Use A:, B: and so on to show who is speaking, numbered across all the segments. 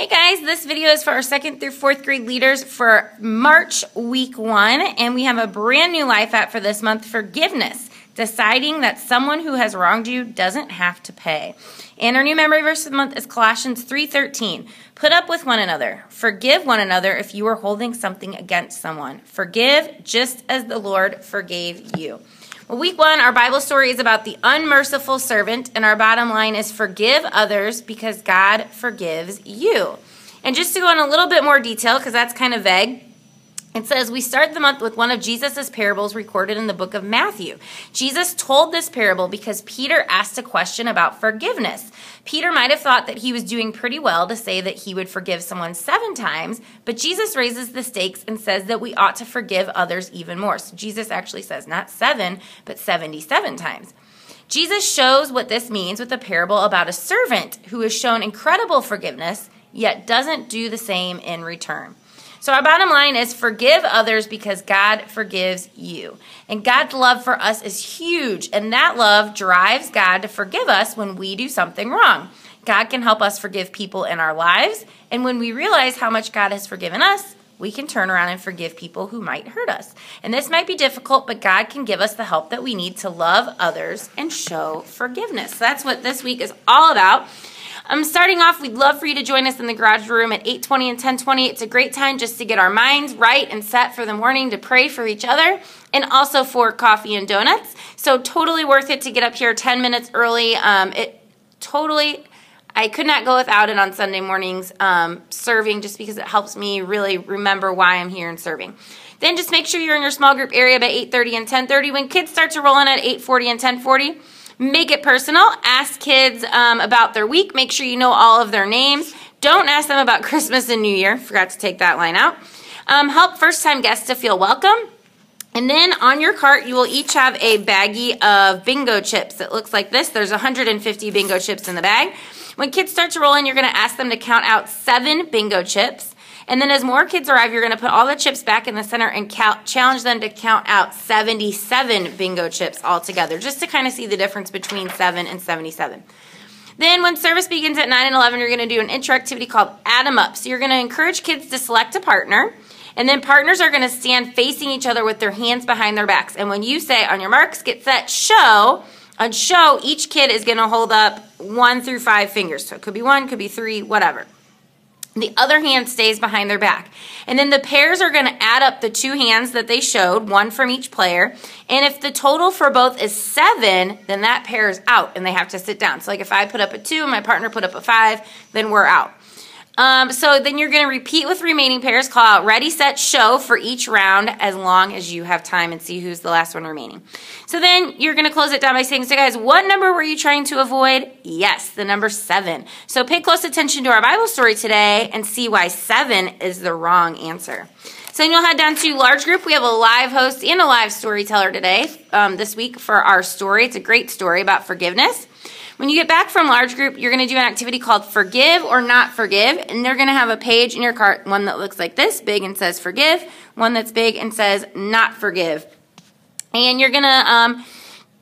A: Hey guys, this video is for our second through fourth grade leaders for March week one, and we have a brand new life app for this month forgiveness, deciding that someone who has wronged you doesn't have to pay. And our new memory verse of the month is Colossians 3:13. Put up with one another. Forgive one another if you are holding something against someone. Forgive just as the Lord forgave you. Week one, our Bible story is about the unmerciful servant, and our bottom line is forgive others because God forgives you. And just to go in a little bit more detail, because that's kind of vague, it says we start the month with one of Jesus' parables recorded in the book of Matthew. Jesus told this parable because Peter asked a question about forgiveness. Peter might have thought that he was doing pretty well to say that he would forgive someone seven times, but Jesus raises the stakes and says that we ought to forgive others even more. So Jesus actually says not seven, but 77 times. Jesus shows what this means with a parable about a servant who is shown incredible forgiveness, yet doesn't do the same in return. So, our bottom line is forgive others because God forgives you. And God's love for us is huge, and that love drives God to forgive us when we do something wrong. God can help us forgive people in our lives, and when we realize how much God has forgiven us, we can turn around and forgive people who might hurt us. And this might be difficult, but God can give us the help that we need to love others and show forgiveness. So that's what this week is all about. Um, starting off, we'd love for you to join us in the garage room at 8:20 and 10:20. It's a great time just to get our minds right and set for the morning to pray for each other, and also for coffee and donuts. So totally worth it to get up here 10 minutes early. Um, it totally. I could not go without it on Sunday mornings um, serving just because it helps me really remember why I'm here and serving. Then just make sure you're in your small group area by 8:30 and 10:30. When kids start to roll in at 8:40 and 10:40, Make it personal. Ask kids um, about their week. Make sure you know all of their names. Don't ask them about Christmas and New Year. Forgot to take that line out. Um, help first time guests to feel welcome. And then on your cart, you will each have a baggie of bingo chips. It looks like this. There's 150 bingo chips in the bag. When kids start to roll in, you're going to ask them to count out seven bingo chips. And then as more kids arrive, you're going to put all the chips back in the center and count, challenge them to count out 77 bingo chips altogether, just to kind of see the difference between 7 and 77. Then when service begins at 9 and 11, you're going to do an interactivity called Add 'em Up. So you're going to encourage kids to select a partner. And then partners are going to stand facing each other with their hands behind their backs. And when you say, on your marks, get set, show, on show, each kid is going to hold up one through five fingers. So it could be one, could be three, whatever. The other hand stays behind their back. And then the pairs are going to add up the two hands that they showed, one from each player. And if the total for both is seven, then that pair is out and they have to sit down. So, like if I put up a two and my partner put up a five, then we're out. Um, so then you're going to repeat with remaining pairs, call out ready, set, show for each round as long as you have time and see who's the last one remaining. So then you're going to close it down by saying, so guys, what number were you trying to avoid? Yes, the number seven. So pay close attention to our Bible story today and see why seven is the wrong answer. So then you'll head down to large group. We have a live host and a live storyteller today, um, this week for our story. It's a great story about forgiveness. When you get back from large group, you're going to do an activity called forgive or not forgive, and they're going to have a page in your cart, one that looks like this, big and says forgive, one that's big and says not forgive. And you're going to um,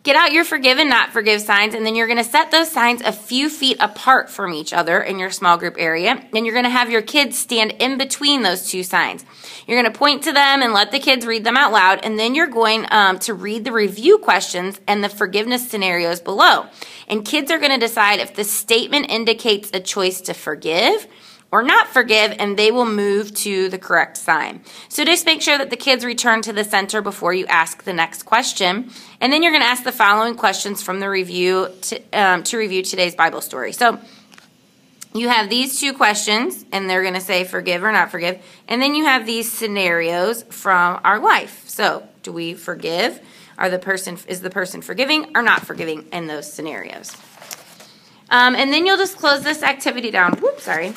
A: get out your forgive and not forgive signs, and then you're going to set those signs a few feet apart from each other in your small group area. And you're going to have your kids stand in between those two signs. You're going to point to them and let the kids read them out loud, and then you're going um, to read the review questions and the forgiveness scenarios below. And kids are going to decide if the statement indicates a choice to forgive or not forgive, and they will move to the correct sign. So just make sure that the kids return to the center before you ask the next question. And then you're going to ask the following questions from the review to, um, to review today's Bible story. So you have these two questions, and they're going to say forgive or not forgive. And then you have these scenarios from our life. So do we forgive? Are the person is the person forgiving or not forgiving in those scenarios? Um, and then you'll just close this activity down. Whoops, sorry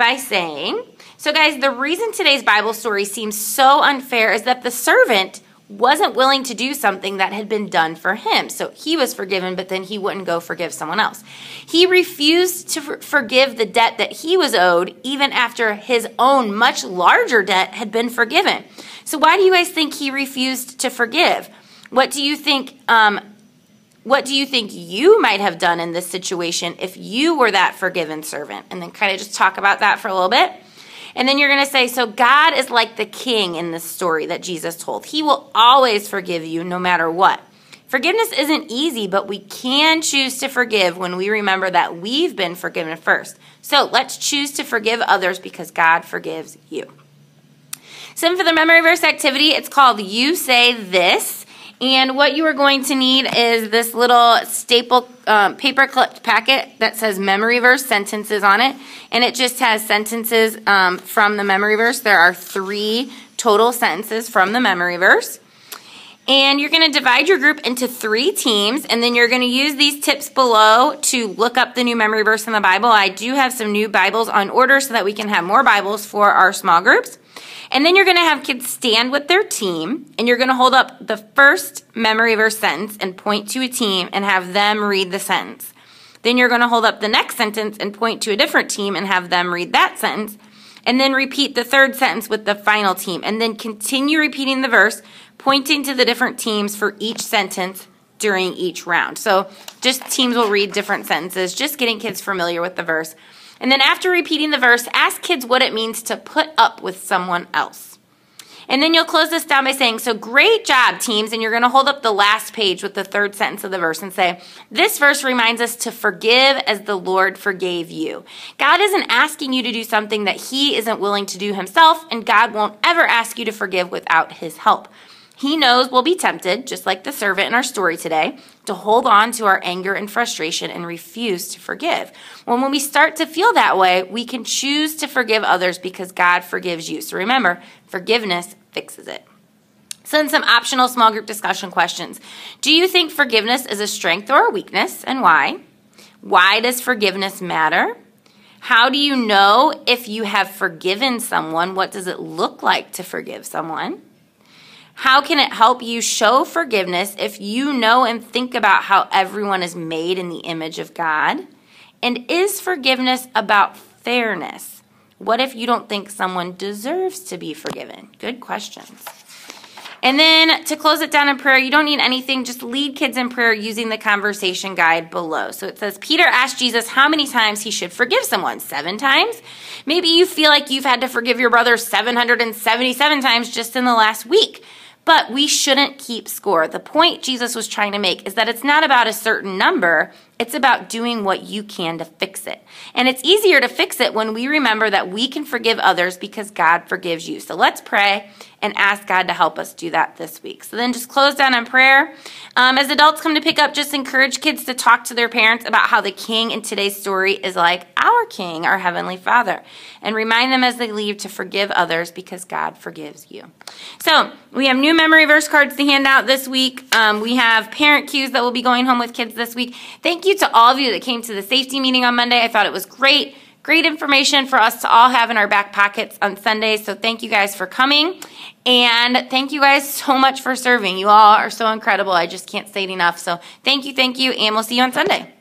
A: by saying, So, guys, the reason today's Bible story seems so unfair is that the servant wasn't willing to do something that had been done for him. So he was forgiven, but then he wouldn't go forgive someone else. He refused to forgive the debt that he was owed, even after his own much larger debt had been forgiven. So, why do you guys think he refused to forgive? What do you think um, what do you think you might have done in this situation if you were that forgiven servant? And then kind of just talk about that for a little bit. And then you're going to say, So God is like the king in this story that Jesus told. He will always forgive you no matter what. Forgiveness isn't easy, but we can choose to forgive when we remember that we've been forgiven first. So let's choose to forgive others because God forgives you. So for the memory verse activity, it's called You Say This. And what you are going to need is this little staple um, paper clipped packet that says memory verse sentences on it. And it just has sentences um, from the memory verse. There are three total sentences from the memory verse. And you're going to divide your group into three teams, and then you're going to use these tips below to look up the new memory verse in the Bible. I do have some new Bibles on order so that we can have more Bibles for our small groups. And then you're going to have kids stand with their team, and you're going to hold up the first memory verse sentence and point to a team and have them read the sentence. Then you're going to hold up the next sentence and point to a different team and have them read that sentence. And then repeat the third sentence with the final team. And then continue repeating the verse pointing to the different teams for each sentence during each round. So just teams will read different sentences, just getting kids familiar with the verse. And then after repeating the verse, ask kids what it means to put up with someone else. And then you'll close this down by saying, So great job, teams. And you're going to hold up the last page with the third sentence of the verse and say, This verse reminds us to forgive as the Lord forgave you. God isn't asking you to do something that He isn't willing to do Himself, and God won't ever ask you to forgive without His help. He knows we'll be tempted, just like the servant in our story today, to hold on to our anger and frustration and refuse to forgive. When, when we start to feel that way, we can choose to forgive others because God forgives you. So remember, forgiveness fixes it. Then some optional small group discussion questions. Do you think forgiveness is a strength or a weakness, and why? Why does forgiveness matter? How do you know if you have forgiven someone? What does it look like to forgive someone? How can it help you show forgiveness if you know and think about how everyone is made in the image of God? And is forgiveness about fairness? What if you don't think someone deserves to be forgiven? Good questions. And then to close it down in prayer, you don't need anything, just lead kids in prayer using the conversation guide below. So it says, Peter asked Jesus how many times he should forgive someone. Seven times? Maybe you feel like you've had to forgive your brother 777 times just in the last week. But we shouldn't keep score. The point Jesus was trying to make is that it's not about a certain number, it's about doing what you can to fix it. And it's easier to fix it when we remember that we can forgive others because God forgives you. So let's pray and ask God to help us do that this week. So then just close down on prayer. Um, as adults come to pick up, just encourage kids to talk to their parents about how the king in today's story is like our king, our heavenly father. And remind them as they leave to forgive others because God forgives you. So we have new memory verse cards to hand out this week. Um, we have parent cues that will be going home with kids this week. Thank you you to all of you that came to the safety meeting on Monday. I thought it was great. Great information for us to all have in our back pockets on Sundays. So thank you guys for coming. And thank you guys so much for serving. You all are so incredible. I just can't say it enough. So thank you, thank you, and we'll see you on Sunday.